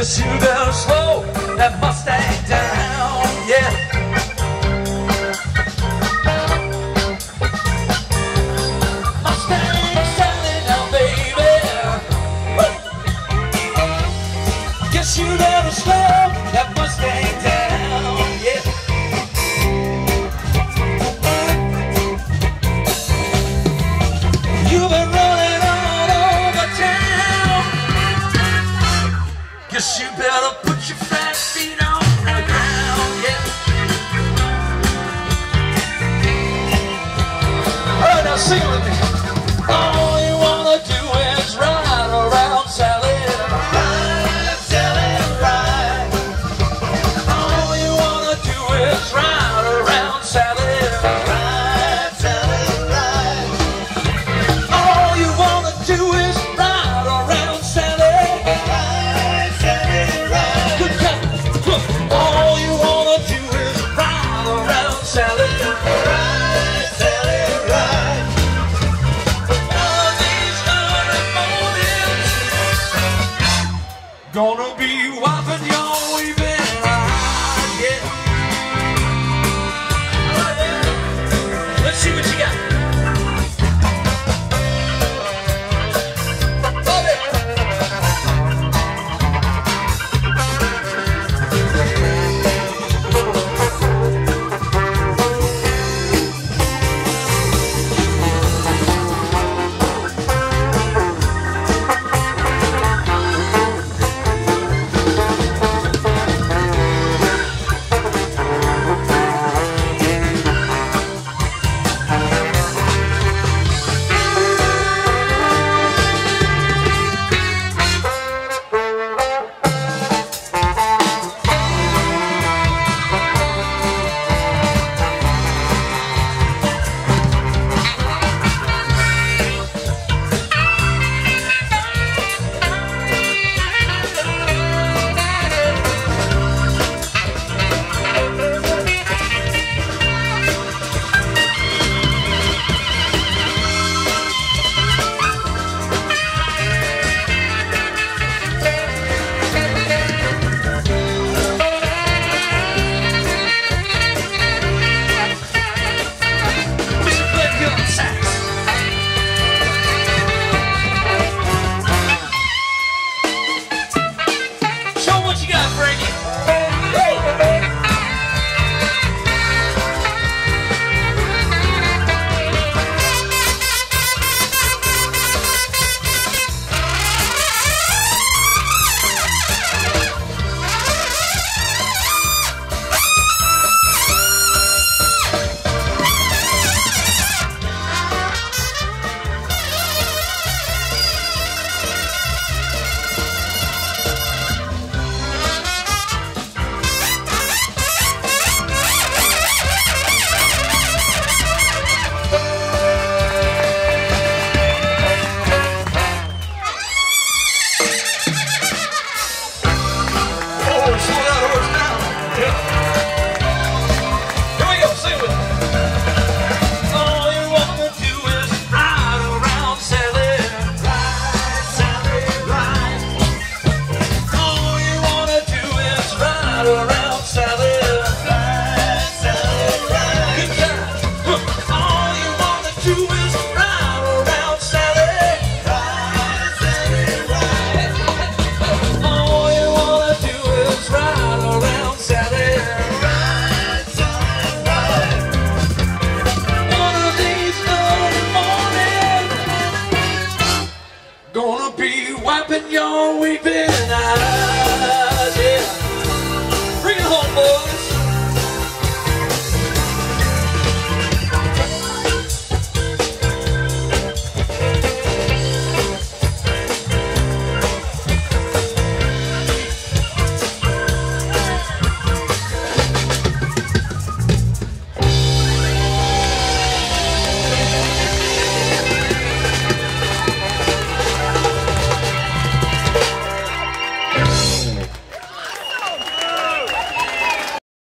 esquecido. wiping your weeping eyes.